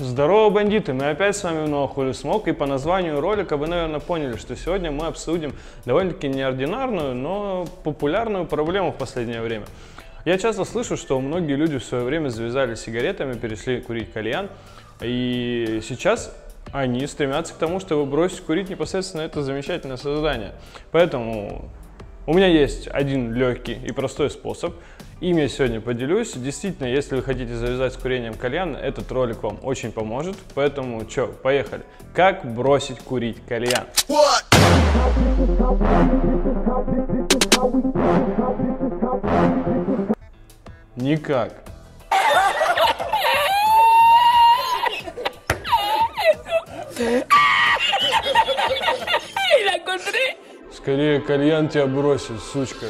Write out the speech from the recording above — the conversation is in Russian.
Здорово, бандиты! Мы опять с вами в Новохули Смог, и по названию ролика вы, наверное, поняли, что сегодня мы обсудим довольно-таки неординарную, но популярную проблему в последнее время. Я часто слышу, что многие люди в свое время завязали сигаретами, перешли курить кальян, и сейчас они стремятся к тому, чтобы бросить курить непосредственно это замечательное создание. Поэтому у меня есть один легкий и простой способ. Им я сегодня поделюсь. Действительно, если вы хотите завязать с курением кальян, этот ролик вам очень поможет. Поэтому, что, поехали. Как бросить курить кальян? Никак. la encontré. Скорее кальян тебя бросит, сучка.